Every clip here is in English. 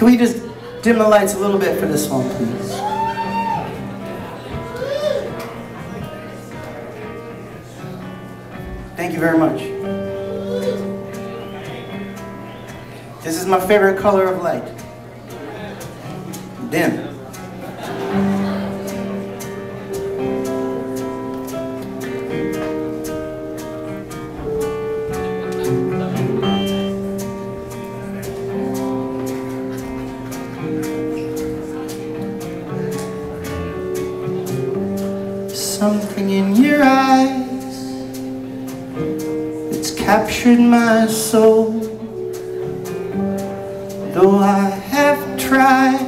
Can we just dim the lights a little bit for this one, please? Thank you very much. This is my favorite color of light. Dim. Something in your eyes It's captured my soul. Though I have tried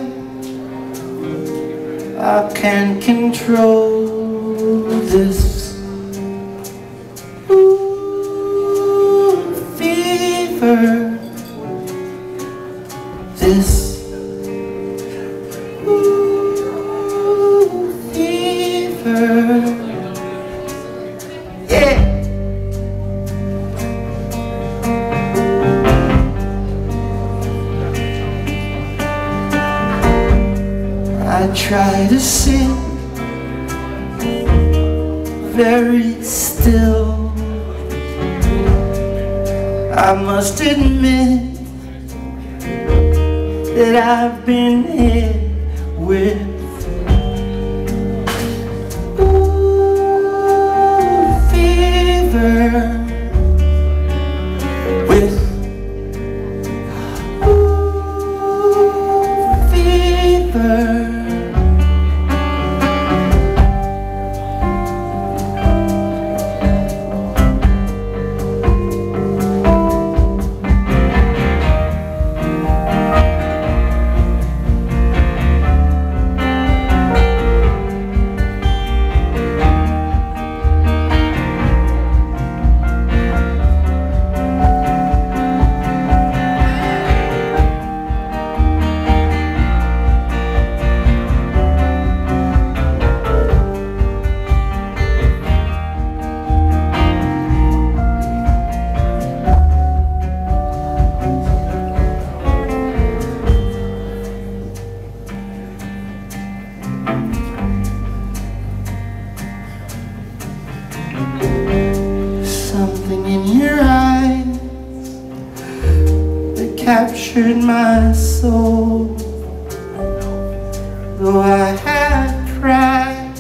I can't control this Ooh, fever This I try to sit very still. I must admit that I've been hit with Something in your eyes that captured my soul. Though I have tried,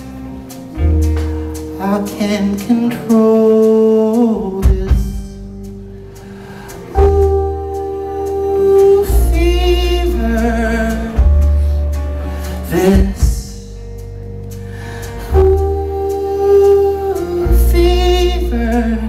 I can't control this. Ooh, fever, this. Ooh, fever.